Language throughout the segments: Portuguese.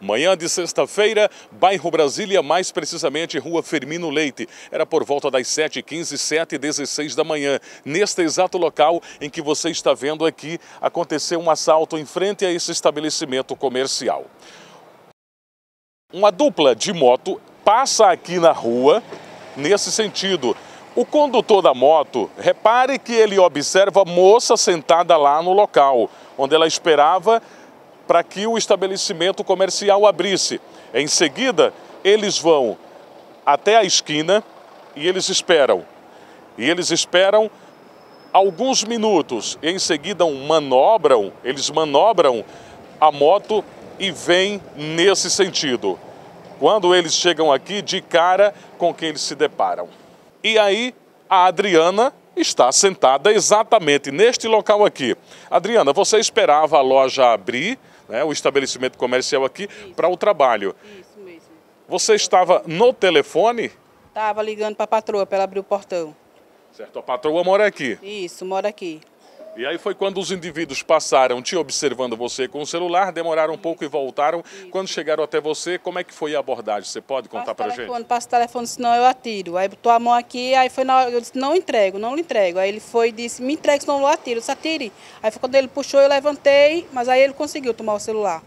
Manhã de sexta-feira, bairro Brasília, mais precisamente Rua Firmino Leite. Era por volta das 7h15, 7h16 da manhã. Neste exato local em que você está vendo aqui, aconteceu um assalto em frente a esse estabelecimento comercial. Uma dupla de moto passa aqui na rua, nesse sentido. O condutor da moto, repare que ele observa a moça sentada lá no local, onde ela esperava para que o estabelecimento comercial abrisse. Em seguida, eles vão até a esquina e eles esperam. E eles esperam alguns minutos. E em seguida manobram, eles manobram a moto e vêm nesse sentido. Quando eles chegam aqui, de cara com quem eles se deparam. E aí, a Adriana está sentada exatamente neste local aqui. Adriana, você esperava a loja abrir né, o estabelecimento comercial aqui para o trabalho. Isso mesmo. Você estava no telefone? Estava ligando para a patroa para ela abrir o portão. Certo, a patroa mora aqui. Isso, mora aqui. E aí foi quando os indivíduos passaram te observando você com o celular, demoraram um pouco e voltaram. Quando chegaram até você, como é que foi a abordagem? Você pode contar para gente? Passa o telefone, senão eu atiro. Aí botou a mão aqui, aí foi na hora, eu disse, não entrego, não lhe entrego. Aí ele foi e disse, me entregue, senão eu atiro. Eu disse, atire. Aí foi quando ele puxou, eu levantei, mas aí ele conseguiu tomar o celular.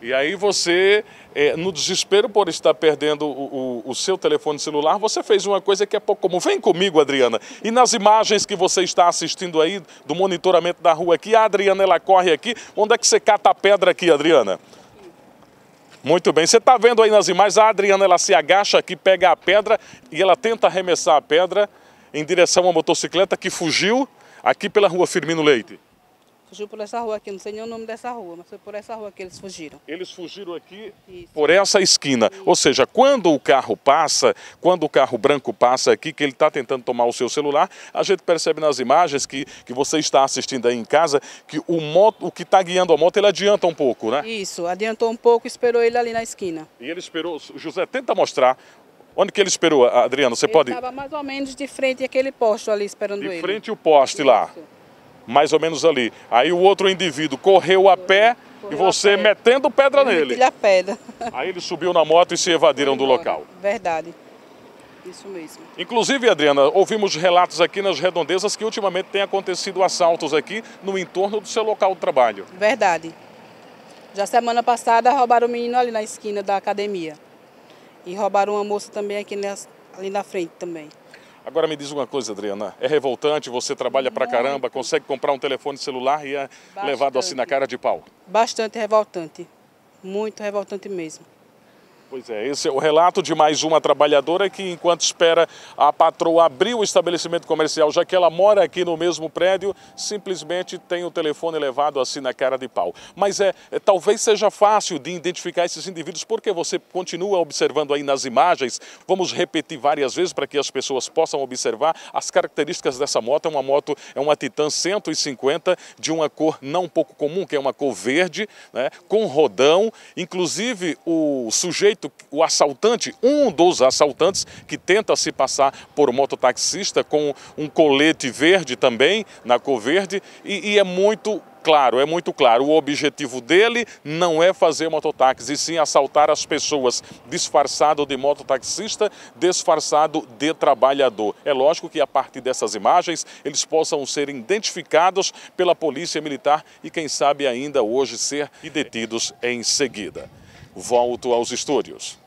E aí você, eh, no desespero por estar perdendo o, o- o seu telefone celular, você fez uma coisa que é pouco comum. Vem comigo, Adriana. E nas imagens que você está assistindo aí, do monitoramento da rua aqui, a Adriana ela corre aqui. Onde é que você cata a pedra aqui, Adriana? Muito bem. Você está vendo aí nas imagens, a Adriana ela se agacha aqui, pega a pedra e ela tenta arremessar a pedra em direção uma motocicleta que fugiu aqui pela rua Firmino Leite. Fugiu por essa rua aqui, não sei nem o nome dessa rua, mas foi por essa rua que eles fugiram. Eles fugiram aqui Isso. por essa esquina. Ou seja, quando o carro passa, quando o carro branco passa aqui, que ele está tentando tomar o seu celular, a gente percebe nas imagens que, que você está assistindo aí em casa que o, moto, o que está guiando a moto ele adianta um pouco, né? Isso, adiantou um pouco e esperou ele ali na esquina. E ele esperou. José, tenta mostrar onde que ele esperou, Adriana. Você ele pode. estava mais ou menos de frente àquele posto ali esperando De ele. frente o poste lá, Isso. Mais ou menos ali. Aí o outro indivíduo correu a pé e Correu a você metendo pedra Eu nele. meti-lhe a pedra. Aí ele subiu na moto e se evadiram do local. Verdade. Isso mesmo. Inclusive, Adriana, ouvimos relatos aqui nas redondezas que ultimamente tem acontecido assaltos aqui no entorno do seu local de trabalho. Verdade. Já semana passada roubaram o menino ali na esquina da academia. E roubaram uma moça também aqui nas- ali na frente também. Agora me diz uma coisa, Adriana, é revoltante, você trabalha pra caramba, consegue comprar um telefone celular e é Bastante. levado assim na cara de pau. Bastante revoltante. Muito revoltante mesmo. Pois é, esse é o relato de mais uma trabalhadora que, enquanto espera a patroa abrir o estabelecimento comercial, já que ela mora aqui no mesmo prédio, simplesmente tem o telefone levado assim na cara de pau. Mas é, é, talvez seja fácil de identificar esses indivíduos, porque você continua observando aí nas imagens. Vamos repetir várias vezes para que as pessoas possam observar as características dessa moto. É uma moto, é uma Titan 150 de uma cor não pouco comum, que é uma cor verde, né, com rodão. Inclusive, o sujeito, o assaltante, um dos assaltantes que tenta se passar por mototaxista com um colete verde também, na cor verde, e, e é muito claro, é muito claro. O objetivo dele não é fazer mototáxi, e sim assaltar as pessoas, disfarçado de mototaxista, disfarçado de trabalhador. É lógico que a partir dessas imagens eles possam ser identificados pela polícia militar e quem sabe ainda hoje ser detidos em seguida. Volto aos estúdios.